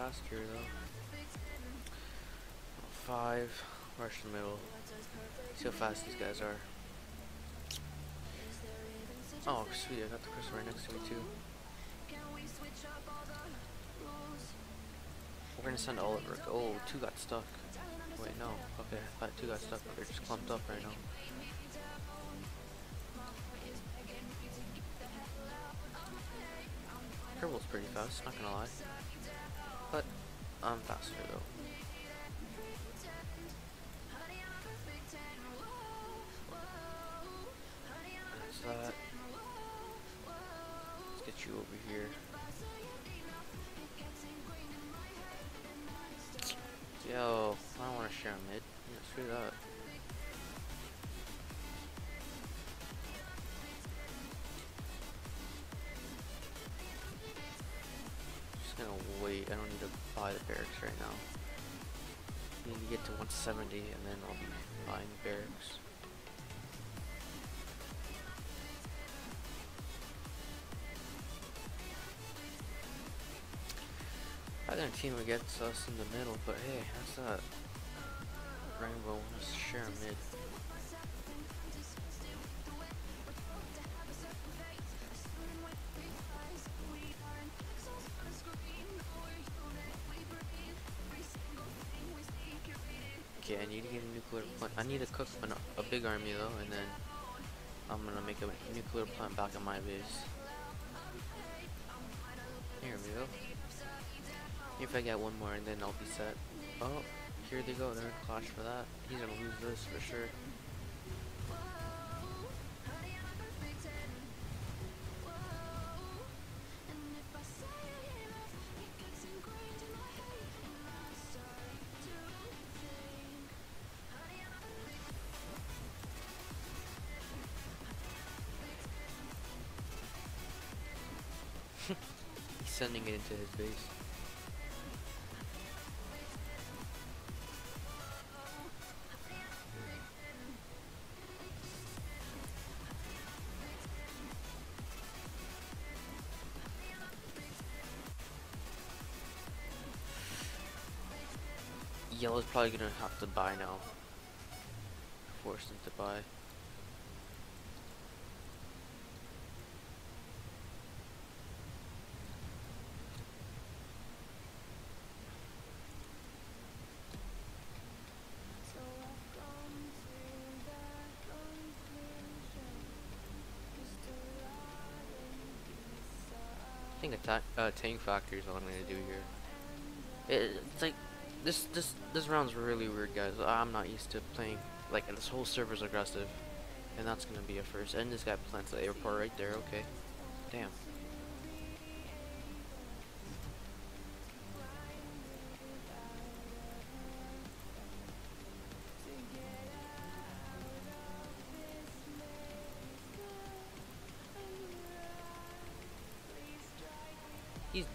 faster though. Five, rush the middle. See how fast these guys are. Oh, sweet, I got the crystal right next to me too. We're gonna send Oliver. Oh, two got stuck. Wait, no. Okay, I thought two got stuck, but they're just clumped up right now. Kerbal's pretty fast, not gonna lie. I'm faster though. Let's get you over here. Yo, I don't want to share mid. Yeah, screw that. Just gonna wait. I don't need to buy the barracks right now. I need to get to 170 and then I'll be buying barracks. I got a team against us in the middle, but hey, that's that. Rainbow wants to share mid. Cook an, a big army though, and then I'm gonna make a nuclear plant back in my base. Here we go. If I get one more, and then I'll be set. Oh, here they go. They're in clash for that. He's gonna lose this for sure. He's sending it into his base. Yellow's probably gonna have to buy now. Force them to buy. Attack uh, tank factory is what I'm gonna do here. It, it's like this this this round's really weird, guys. I'm not used to playing like this whole server's aggressive, and that's gonna be a first. And this guy plants the airport right there. Okay, damn.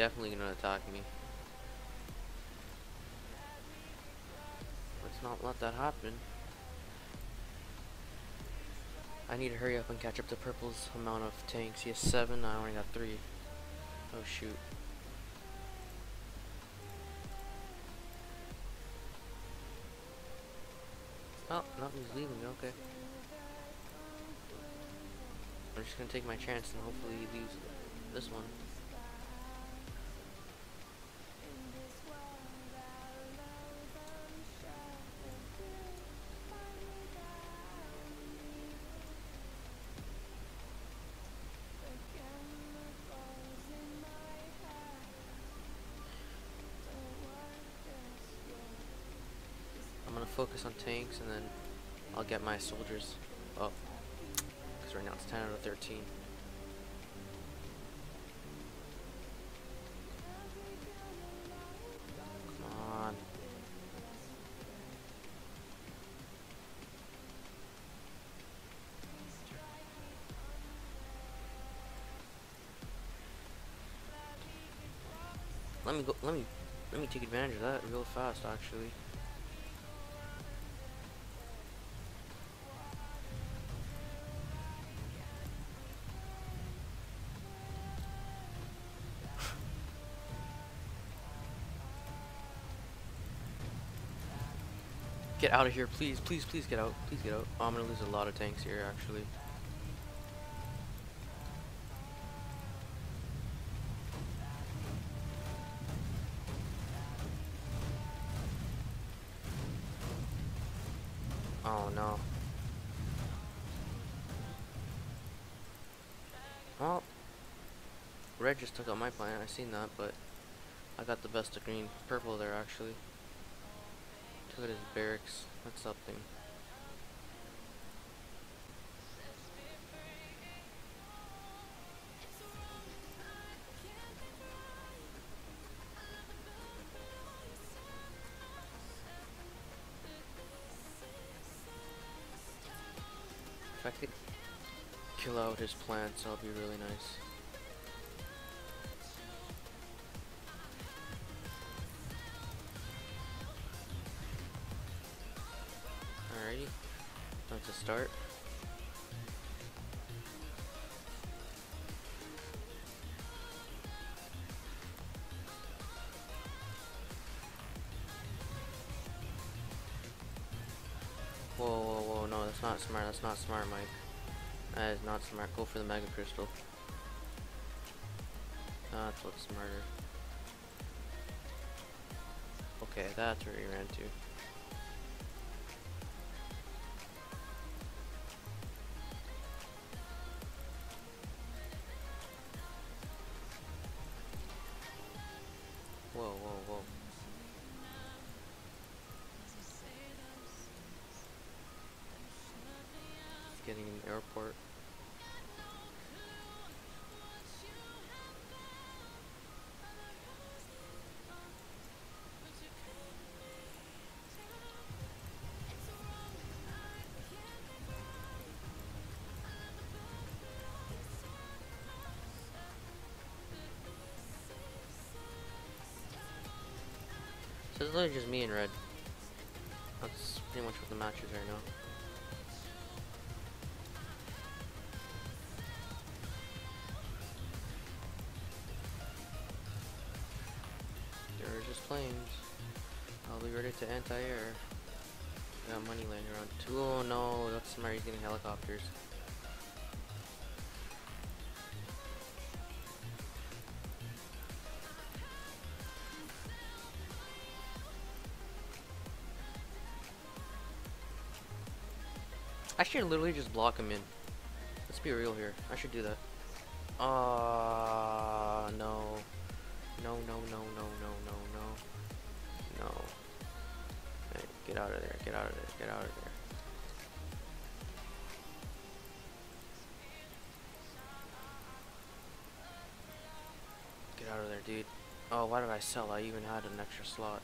Definitely gonna attack me. Let's not let that happen. I need to hurry up and catch up to Purple's amount of tanks. He has seven, I only got three. Oh shoot. Oh, no, he's leaving, okay. I'm just gonna take my chance and hopefully he leaves this one. Focus on tanks and then I'll get my soldiers up. Because right now it's 10 out of 13. Come on. Let me go, let me, let me take advantage of that real fast actually. Get out of here, please, please, please get out. Please get out. Oh, I'm gonna lose a lot of tanks here, actually. Oh no. Well, red just took out my planet. I seen that, but I got the best of green. Purple there actually. Took it as barracks. That's something. If I could kill out his plants, that'll be really nice. Whoa, whoa, whoa, no, that's not smart, that's not smart, Mike. That is not smart. Go for the Mega Crystal. That's what's smarter. Okay, that's where he ran to. Airport. So it's literally just me and red. That's pretty much what the match is right now. I'll be ready to anti-air. Got money laying around too. Oh no, that's smart. He's getting helicopters. I should literally just block him in. Let's be real here. I should do that. Ah, uh, no, no, no, no, no. Get out of there, get out of there, get out of there. Get out of there, dude. Oh, why did I sell? I even had an extra slot.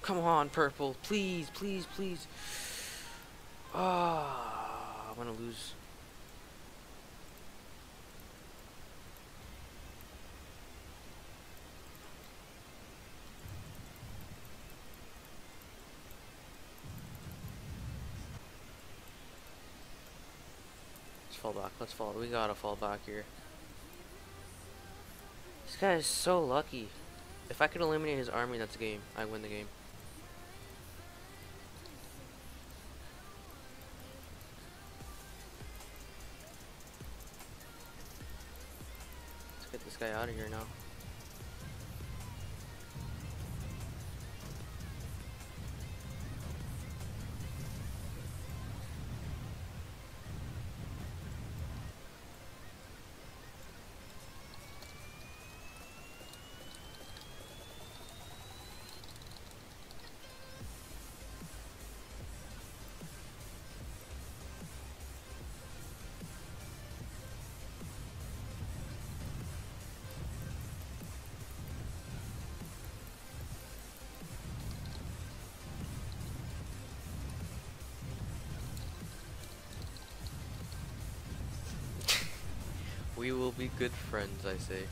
Come on, purple. Please, please, please. Ah, I'm gonna lose. Let's fall back. Let's fall. We gotta fall back here. This guy is so lucky. If I could eliminate his army, that's a game. I win the game. Let's get this guy out of here now. We will be good friends, I say.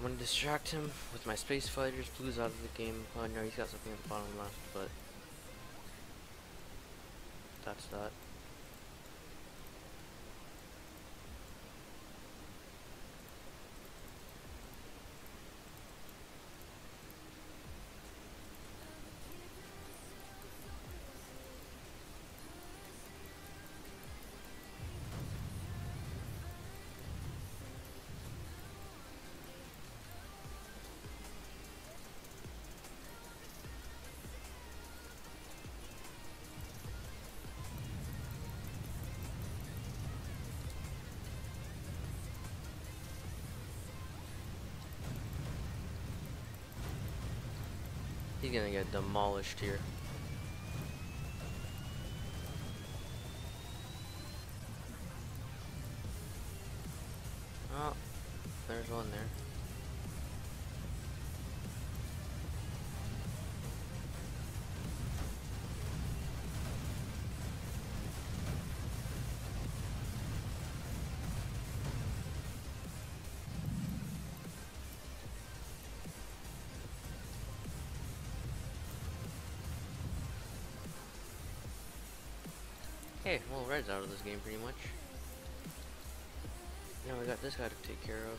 I'm gonna distract him with my space fighters. Blue's out of the game. Oh no, he's got something at the bottom left, but that's that. He's gonna get demolished here. Okay, well, Red's out of this game pretty much. Now we got this guy to take care of.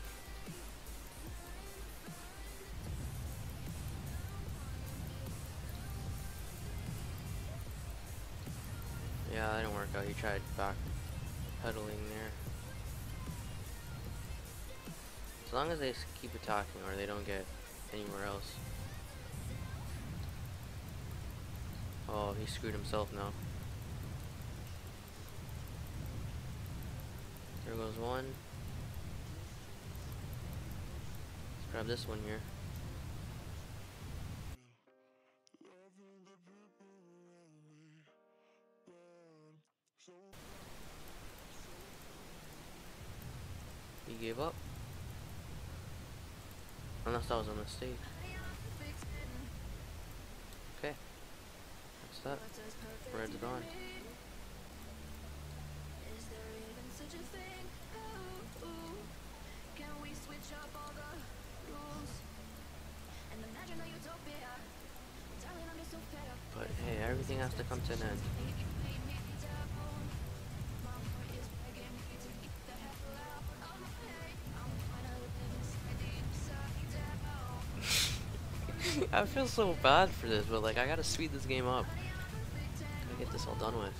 Yeah, that didn't work out. He tried back pedaling there. As long as they keep attacking or they don't get anywhere else. Oh, he screwed himself now. There goes one. Let's grab this one here. He gave up. Unless that was a mistake. Okay. That's that. Red's gone. But hey, everything has to come to an end. I feel so bad for this, but like I gotta speed this game up. Gotta get this all done with.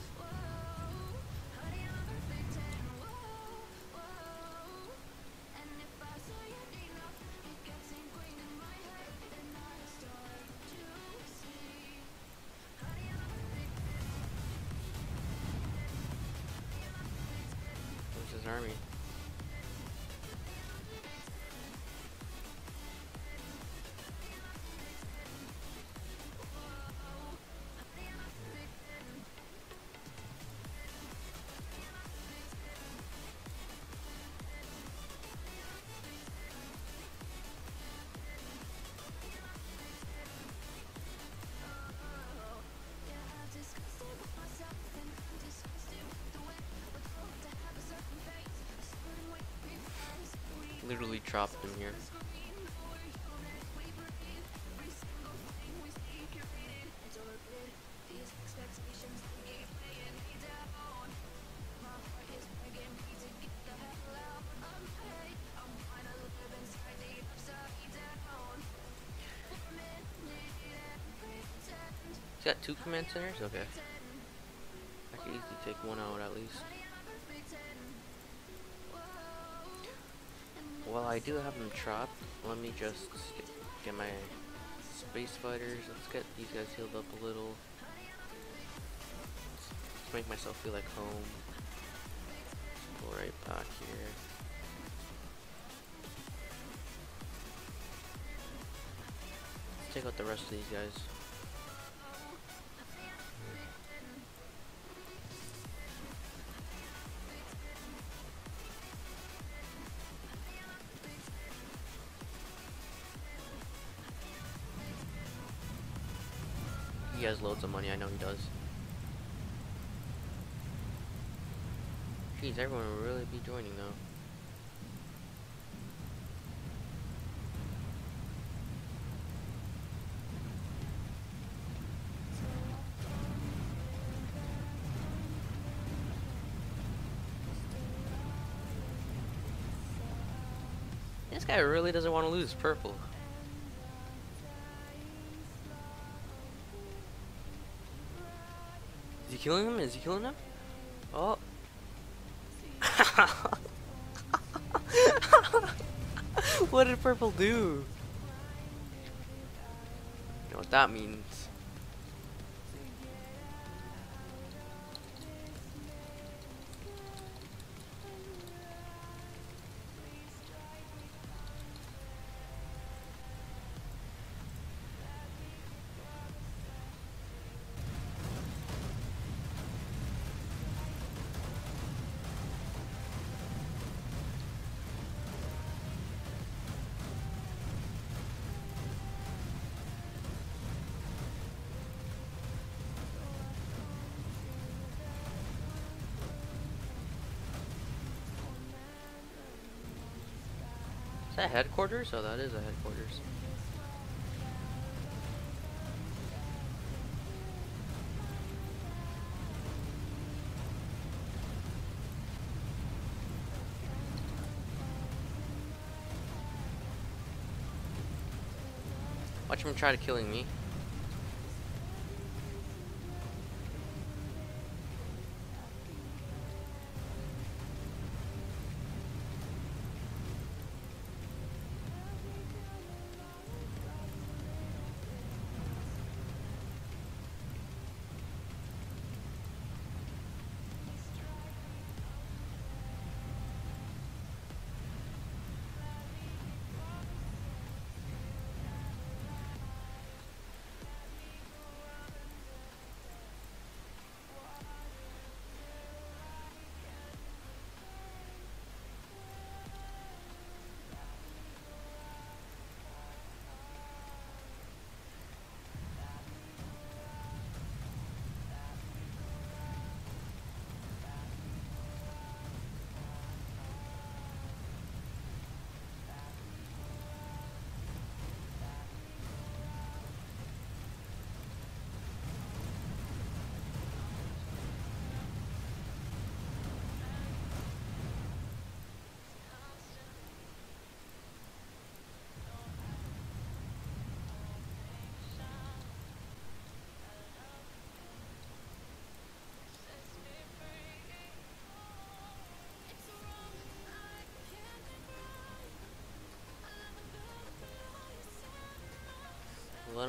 Army? Literally dropped him here. He's got two command centers? Okay. I can easily take one out at least. Well, I do have them trapped. Let me just get, my space fighters. Let's get these guys healed up a little. Let's make myself feel like home. Go right back here. Let's take out the rest of these guys. He has loads of money, I know he does. Jeez, everyone will really be joining though. This guy really doesn't want to lose purple. He killing him? Is he killing him? Oh. what did purple do? You know what that means. That headquarters? Oh, that is a headquarters. Watch him try to killing me.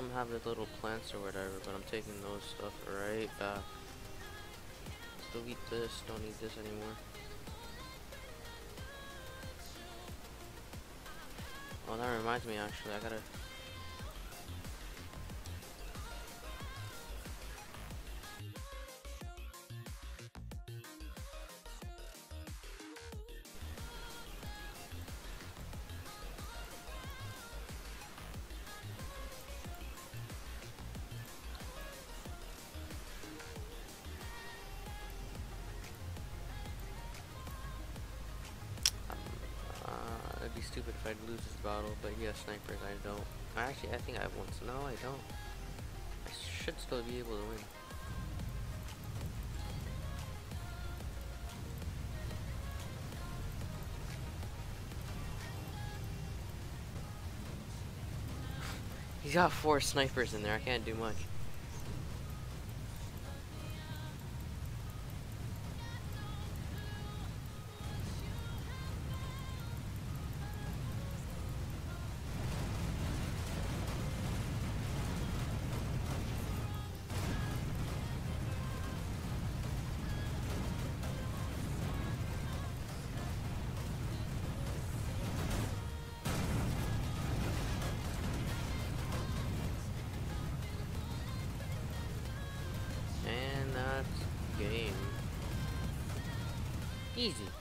Them have the little plants or whatever, but I'm taking those stuff right back. Still eat this, don't need this anymore. Oh, that reminds me actually, I gotta stupid if I'd lose this battle, but yeah, snipers, I don't. I Actually, I think I have one. So no, I don't. I should still be able to win. He's got four snipers in there, I can't do much. Easy.